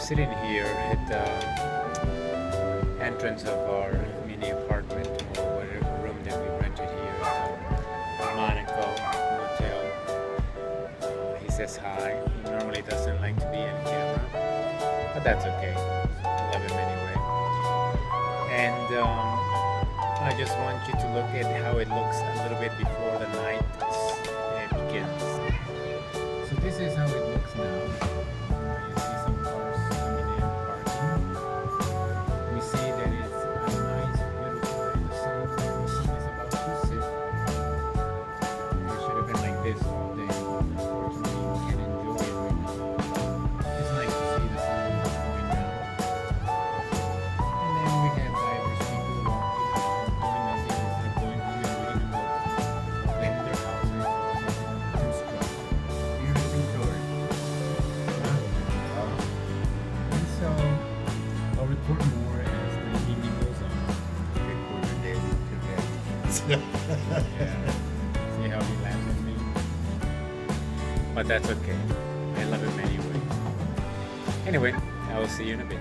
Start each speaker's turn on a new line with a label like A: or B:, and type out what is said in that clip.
A: sitting here at the entrance of our mini apartment or whatever room that we rented here at the Monaco Motel. Uh, he says hi. He normally doesn't like to be in camera, but that's okay. I love him anyway. And um, I just want you to look at how it looks a little bit before the this right now. It's to see the sun going down. And then we have diverse people walking, of going home and their houses, and so, I'll report more as the goes on. Yeah. See how he laughs? But that's okay. I love him anyway. Anyway, I will see you in a bit.